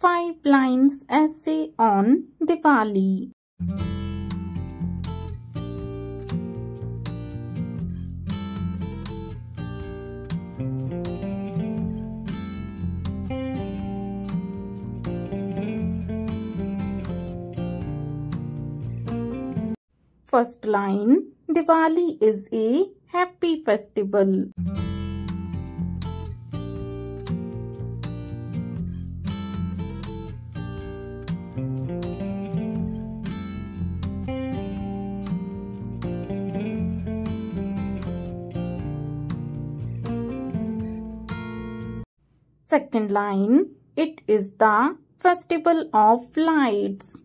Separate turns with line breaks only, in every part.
5 lines essay on Diwali. First line Diwali is a happy festival. Second line It is the festival of lights.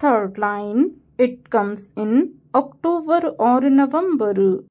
Third line It comes in October or November.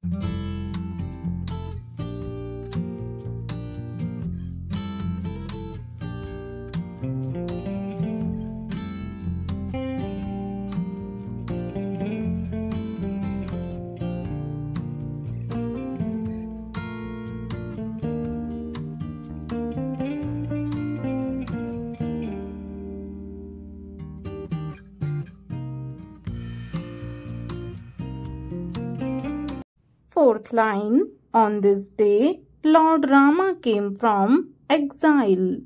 Fourth line On this day, Lord Rama came from exile.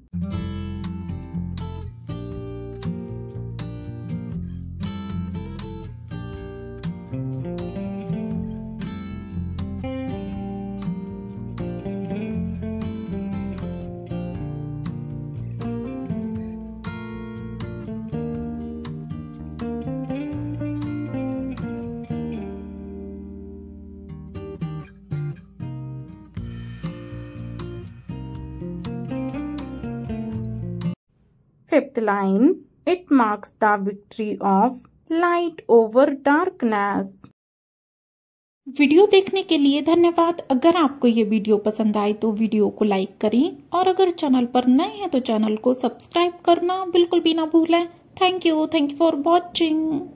Fifth line, It marks the victory of light over darkness.
Video देखने के लिए धन्यवाद। अगर आपको ये video पसंद आए तो वीडियो को लाइक करें और अगर चैनल पर नए हैं तो चैनल को सब्सक्राइब करना बिल्कुल भी ना भूलें। Thank you thank you for watching